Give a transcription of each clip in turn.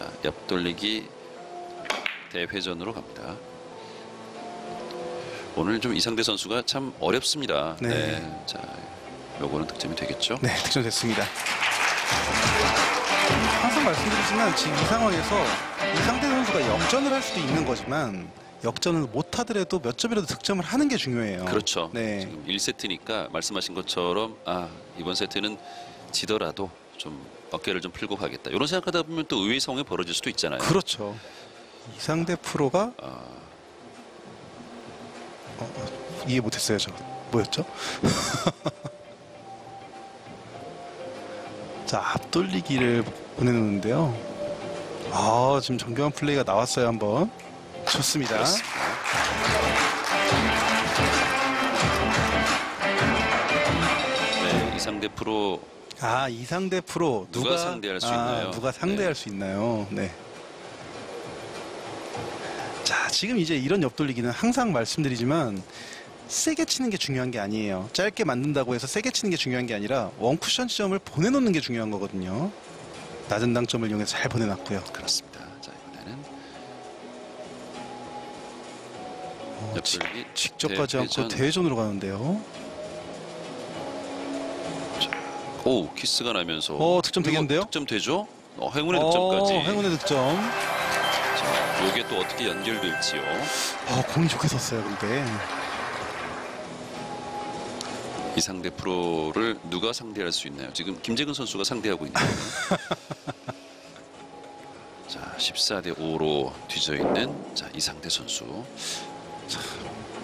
자, 옆돌리기 대회전으로 갑니다. 오늘 좀 이상대 선수가 참 어렵습니다. 네. 자, 요거는 득점이 되겠죠? 네, 득점됐습니다. 항상 말씀드리지만 지금 이 상황에서 이상대 선수가 역전을 할 수도 있는 거지만 역전을 못 하더라도 몇 점이라도 득점을 하는 게 중요해요. 그렇죠. 네. 지금 1세트니까 말씀하신 것처럼 아 이번 세트는 지더라도 좀 어깨를 좀 풀고 가겠다. 이런 생각하다 보면 또 의외의 상황이 벌어질 수도 있잖아요. 그렇죠. 이상대 프로가 아, 어, 어, 이해 못했어요, 저. 뭐였죠? 자, 앞돌리기를 보내놓는데요. 아, 지금 정교한 플레이가 나왔어요, 한번. 좋습니다. 그렇습니다. 네, 이상대 프로 아, 이상대 프로 누가 상대할 수 아, 있나요? 누가 상대할 네. 수 있나요? 네. 자, 지금 이제 이런 옆돌리기는 항상 말씀드리지만 세게 치는 게 중요한 게 아니에요. 짧게 만든다고 해서 세게 치는 게 중요한 게 아니라 원 쿠션 지점을 보내놓는 게 중요한 거거든요. 낮은 당점을 이용해 서 잘 보내놨고요. 그렇습니다. 자 이번에는 어, 옆돌기 직접 가지 않고 대회전. 대회전으로 가는데요. 오 키스가 나면서 어, 득점 되겠는데요? 득점 되죠? 어, 행운의 득점까지. 어, 행운의 득점. 자, 요게 또 어떻게 연결될지요? 아, 공이 좋게 섰어요, 근데. 이 상대 프로를 누가 상대할 수 있나요? 지금 김재근 선수가 상대하고 있네요. 자, 14대 5로 뒤져 있는 자, 이상대 선수. 자,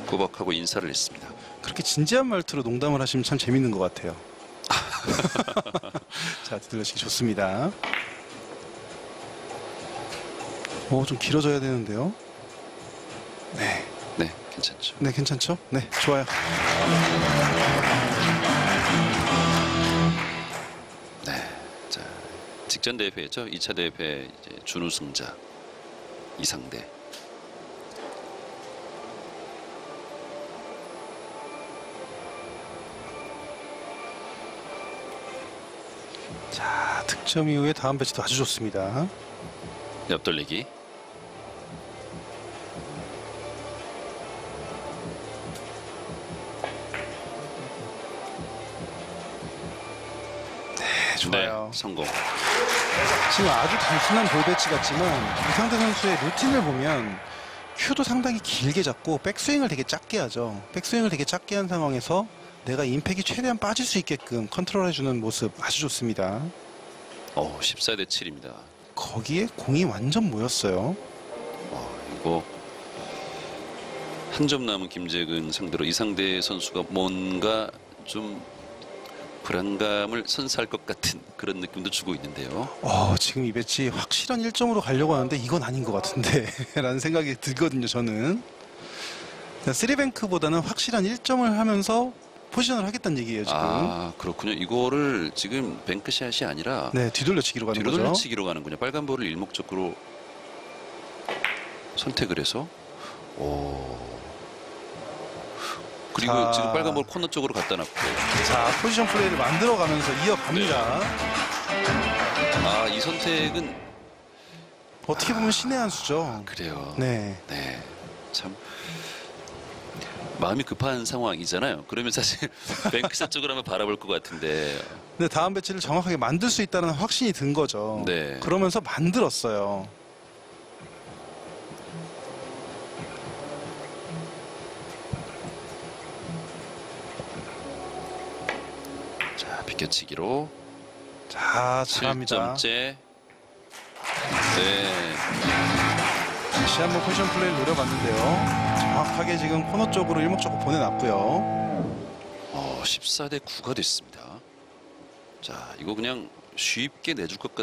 꾸벅하고 인사를 했습니다. 그렇게 진지한 말투로 농담을 하시면 참 재밌는 것 같아요. 자, 뒤돌려치기 좋습니다. 오, 좀 길어져야 되는데요. 네. 네, 괜찮죠. 네, 괜찮죠? 네, 좋아요. 네. 자, 직전 대회죠. 2차 대회 이제 준우승자 이상대. 자, 득점 이후에 다음 배치도 아주 좋습니다. 옆돌리기. 네, 좋아요. 네, 성공. 지금 아주 단순한 볼 배치 같지만 이상대 선수의 루틴을 보면 큐도 상당히 길게 잡고 백스윙을 되게 작게 하죠. 백스윙을 되게 작게 한 상황에서 내가 임팩이 최대한 빠질 수 있게끔 컨트롤해주는 모습 아주 좋습니다. 어, 14대 7입니다. 거기에 공이 완전 모였어요. 어, 이거 한 점 남은 김재근 상대로 이상대 선수가 뭔가 좀 불안감을 선사할 것 같은 그런 느낌도 주고 있는데요. 어, 지금 이 배치 확실한 1점으로 가려고 하는데 이건 아닌 것 같은데 라는 생각이 들거든요 저는 쓰리뱅크보다는 확실한 1점을 하면서 포지션을 하겠다는 얘기예요 지금 아 그렇군요. 이거를 지금 뱅크샷이 아니라 네 뒤돌려치기로 가는 뒤로 거죠 돌려치기로 가는군요. 빨간 볼을 일목적으로 선택을 해서 오 그리고 자. 지금 빨간 볼 코너 쪽으로 갖다 놨고 자 포지션 플레이를 만들어가면서 이어갑니다 네. 아이 선택은 어떻게 보면 신의 한 수죠 그래요. 네 네, 참 마음이 급한 상황이잖아요. 그러면 사실 뱅크샷 쪽을 한번 바라볼 것 같은데 근데 다음 배치를 정확하게 만들 수 있다는 확신이 든 거죠 네. 그러면서 만들었어요 자 비껴치기로 자 잘합니다 7점째. 네, 다시 한번 포지션 플레이를 노려봤는데요. 정확하게 지금 코너 쪽으로 일목적으로 보내놨고요. 어, 14대 9가 됐습니다. 자, 이거 그냥 쉽게 내줄 것